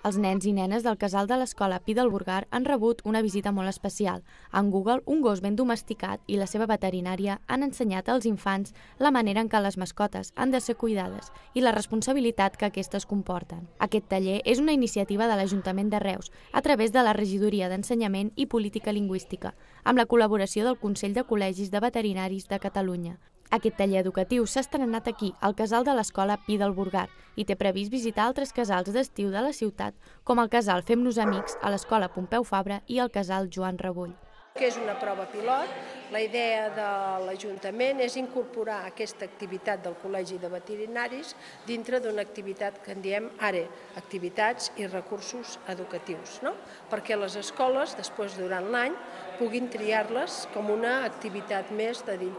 Els nens i nenes del casal de l'escola Pi del Burgar han rebut una visita molt especial. En Google, un gos ben domesticat i la seva veterinària han ensenyat als infants la manera en què les mascotes han de ser cuidades i la responsabilitat que aquestes comporten. Aquest taller és una iniciativa de l'Ajuntament de Reus a través de la Regidoria d'Ensenyament i Política Lingüística, amb la col·laboració del Consell de Col·legis de Veterinaris de Catalunya. Aquest taller educatiu s'ha estrenat aquí, al casal de l'escola Pi del Burgar, i té previst visitar altres casals d'estiu de la ciutat, com el casal Fem-nos Amics a l'escola Pompeu Fabra i el casal Joan Rebull. que és una prova pilot. La idea de l'Ajuntament és incorporar aquesta activitat del Col·legi de Veterinaris dintre d'una activitat que en diem ARE, activitats i recursos educatius, no? perquè les escoles, després durant l'any, puguin triar-les com una activitat més de dintre